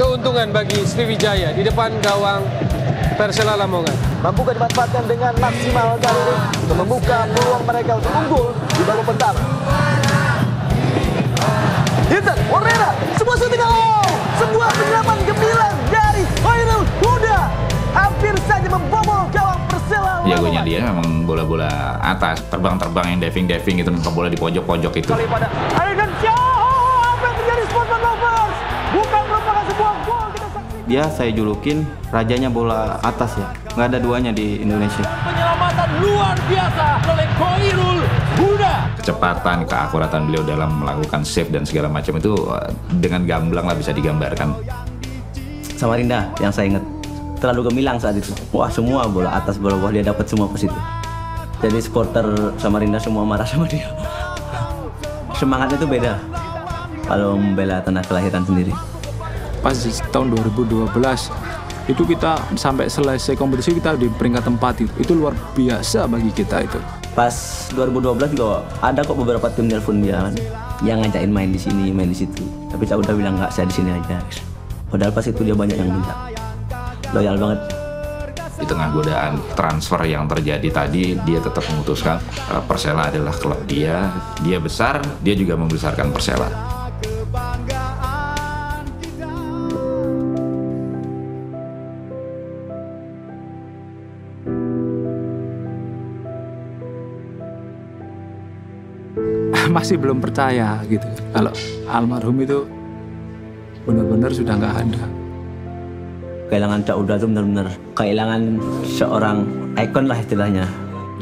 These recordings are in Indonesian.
keuntungan bagi Sriwijaya di depan gawang Persela Lamongan. Mampukah dimanfaatkan dengan maksimal kali ini untuk membuka peluang mereka untuk unggul di babak pertama. Hinton, Ornera, sebuah shooting oh, sebuah penyelaman gemilang dari Khairul Huda hampir saja membobol gawang Persela. Jagonya dia memang bola-bola atas, terbang-terbang yang diving-diving itu nangkap bola di pojok-pojok itu. Kali pada Aiden Syah, Dia saya julukin rajanya bola atas ya. Nggak ada duanya di Indonesia. penyelamatan luar biasa oleh Koirul Huda. Kecepatan, keakuratan beliau dalam melakukan save dan segala macam itu eh, dengan gamblang lah bisa digambarkan. Samarinda yang saya ingat terlalu gemilang saat itu. Wah semua bola atas bola bawah dia dapat semua pas itu. Jadi supporter Samarinda semua marah sama dia. Semangatnya itu beda kalau membela tanah kelahiran sendiri. Pas di tahun 2012 itu kita sampai selesai kompetisi kita di peringkat tempat itu itu luar biasa bagi kita itu Pas 2012 juga ada kok beberapa tim nelpon dia kan yang ngajakin main di sini, main di situ. Tapi saya udah bilang nggak saya di sini aja. Padahal pas itu dia banyak yang minta. Loyal banget. Di tengah godaan transfer yang terjadi tadi, dia tetap memutuskan eh, Persela adalah klub dia. Dia besar, dia juga membesarkan Persela. Masih belum percaya gitu kalau almarhum itu benar-benar sudah nggak ada Kehilangan Cak Uda itu benar-benar kehilangan seorang ikon lah istilahnya.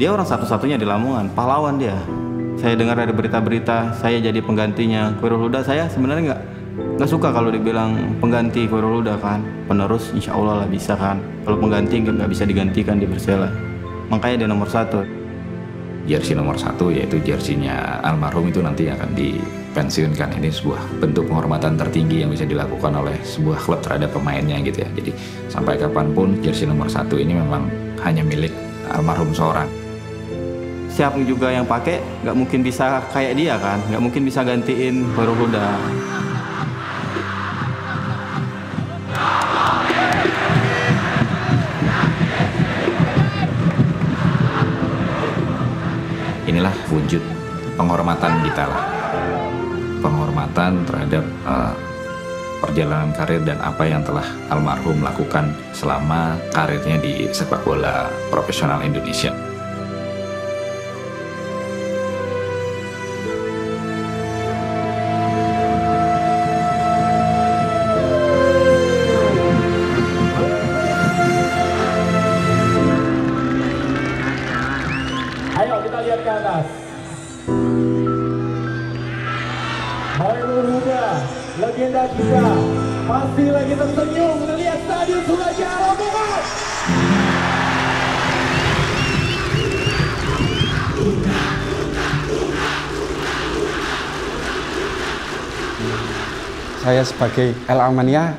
Dia orang satu-satunya di Lamongan, pahlawan dia. Saya dengar dari berita-berita, saya jadi penggantinya Koirul Huda. Saya sebenarnya nggak nggak suka kalau dibilang pengganti Koirul Huda kan. Penerus insya Allah lah bisa kan. Kalau pengganti nggak nggak bisa digantikan di Persela. Makanya dia nomor satu. Jersey nomor satu yaitu jersinya almarhum itu nanti akan dipensiunkan. Ini sebuah bentuk penghormatan tertinggi yang bisa dilakukan oleh sebuah klub terhadap pemainnya gitu ya. Jadi sampai kapan pun jersey nomor satu ini memang hanya milik almarhum seorang. Siapa juga yang pakai nggak mungkin bisa kayak dia kan. Nggak mungkin bisa gantiin Koirul Huda. Inilah wujud penghormatan kita lah penghormatan terhadap eh, perjalanan karir dan apa yang telah almarhum lakukan selama karirnya di sepak bola profesional Indonesia. Legenda kita, masih lagi tersenyum melihat stadion Surabaya Lamongan. saya sebagai El Amania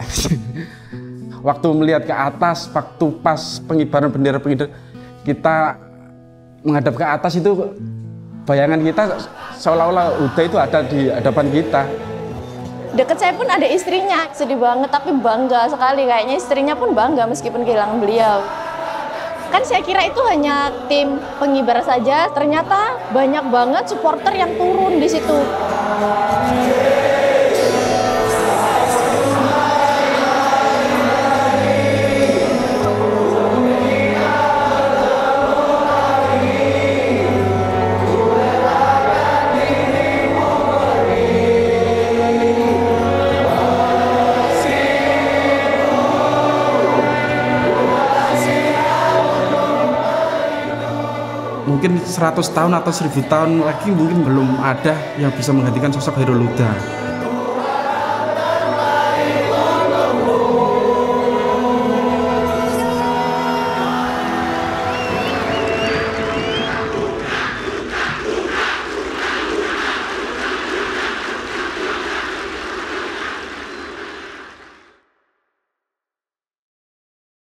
waktu melihat ke atas waktu pas pengibaran bendera pengibar kita menghadap ke atas itu bayangan kita seolah-olah Uda itu ada di hadapan kita Deket saya pun ada istrinya, sedih banget tapi bangga sekali kayaknya istrinya pun bangga meskipun kehilangan beliau. Kan saya kira itu hanya tim pengibar saja, ternyata banyak banget supporter yang turun di situ. Mungkin 100 tahun atau 1000 tahun lagi mungkin belum ada yang bisa menggantikan sosok Hairul Huda